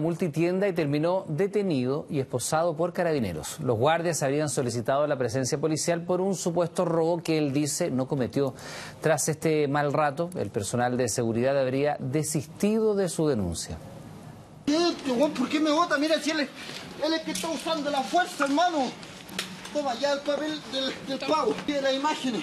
multitienda y terminó detenido y esposado por carabineros. Los guardias habían solicitado la presencia policial por un supuesto robo que él dice no cometió. Tras este mal rato, el personal de seguridad habría desistido de su denuncia. ¿Por qué me vota? Mira, si él es, él que está usando la fuerza, hermano. Toma ya el papel del, del pago de las imágenes.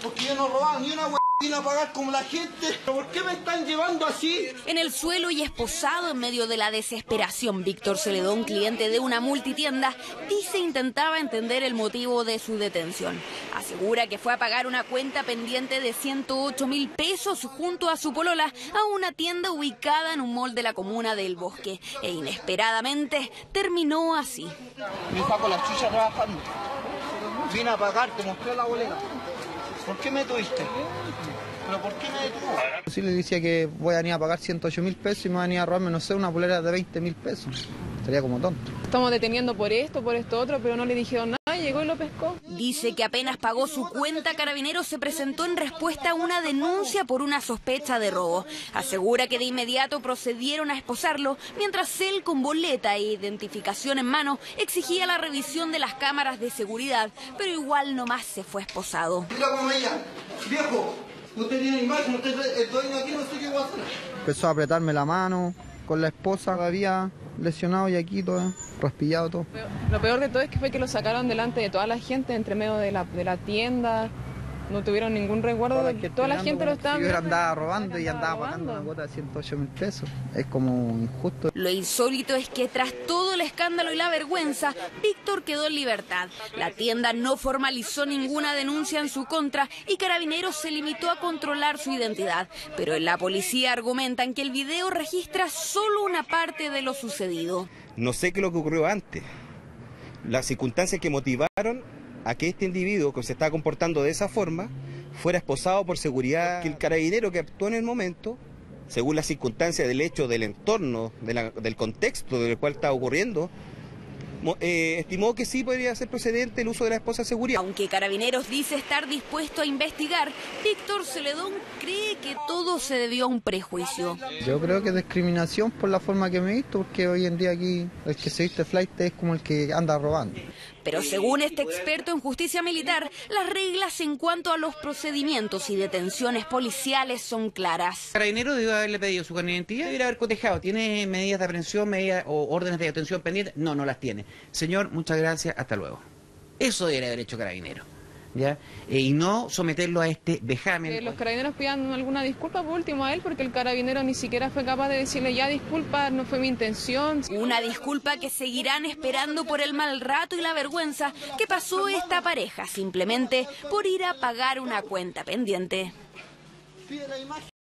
Porque yo no robaba ni una. Vine a pagar como la gente. ¿Por qué me están llevando así? En el suelo y esposado en medio de la desesperación, Víctor Celedón, cliente de una multitienda, dice intentaba entender el motivo de su detención. Asegura que fue a pagar una cuenta pendiente de 108 mil pesos junto a su polola a una tienda ubicada en un mall de la comuna del Bosque. E inesperadamente terminó así. Mi hija con la chucha trabajando. Vine a pagar, te mostré la bolera. ¿Por qué me tuviste? ¿Pero por qué me detuvo? Sí le decía que voy a venir a pagar 108 mil pesos y me van a venir a robarme, no sé, una polera de 20 mil pesos. Estaría como tonto. Estamos deteniendo por esto, por esto otro, pero no le dijeron nada, lo pescó. Dice que apenas pagó su cuenta, Carabineros se presentó en respuesta a una denuncia por una sospecha de robo. Asegura que de inmediato procedieron a esposarlo, mientras él con boleta e identificación en mano exigía la revisión de las cámaras de seguridad, pero igual nomás se fue esposado. Mira cómo ella, viejo, usted tiene imagen, usted es el dueño aquí, no sé qué va a hacer. Empezó a apretarme la mano con la esposa, había lesionado y aquí todo, raspillado todo. Lo peor de todo es que fue que lo sacaron delante de toda la gente, entre medio de la, de la tienda. No tuvieron ningún resguardo, de que toda la gente lo estaba Yo andaba robando y andaba pagando una cuota de 108 mil pesos. Es como injusto. Lo insólito es que tras todo el escándalo y la vergüenza, Víctor quedó en libertad. La tienda no formalizó ninguna denuncia en su contra y Carabineros se limitó a controlar su identidad. Pero en la policía argumentan que el video registra solo una parte de lo sucedido. No sé qué es lo que ocurrió antes. Las circunstancias que motivaron a que este individuo que se está comportando de esa forma fuera esposado por seguridad, que el carabinero que actuó en el momento, según las circunstancias del hecho, del entorno, de la, del contexto del cual está ocurriendo, eh, estimó que sí podría ser procedente el uso de la esposa de seguridad. Aunque Carabineros dice estar dispuesto a investigar, Víctor Celedón cree que todo se debió a un prejuicio. Yo creo que discriminación por la forma que me he visto, porque hoy en día aquí el que se viste flight es como el que anda robando. Pero según este experto en justicia militar, las reglas en cuanto a los procedimientos y detenciones policiales son claras. Carabinero debió haberle pedido su carnet de identidad, debería haber cotejado. ¿Tiene medidas de aprehensión medidas, o órdenes de detención pendientes? No, no las tiene. Señor, muchas gracias, hasta luego. Eso debería haber hecho Carabinero. ¿Ya? E, y no someterlo a este vejamen. Que los carabineros pidan alguna disculpa por último a él, porque el carabinero ni siquiera fue capaz de decirle ya disculpa, no fue mi intención. Una disculpa que seguirán esperando por el mal rato y la vergüenza que pasó esta pareja, simplemente por ir a pagar una cuenta pendiente.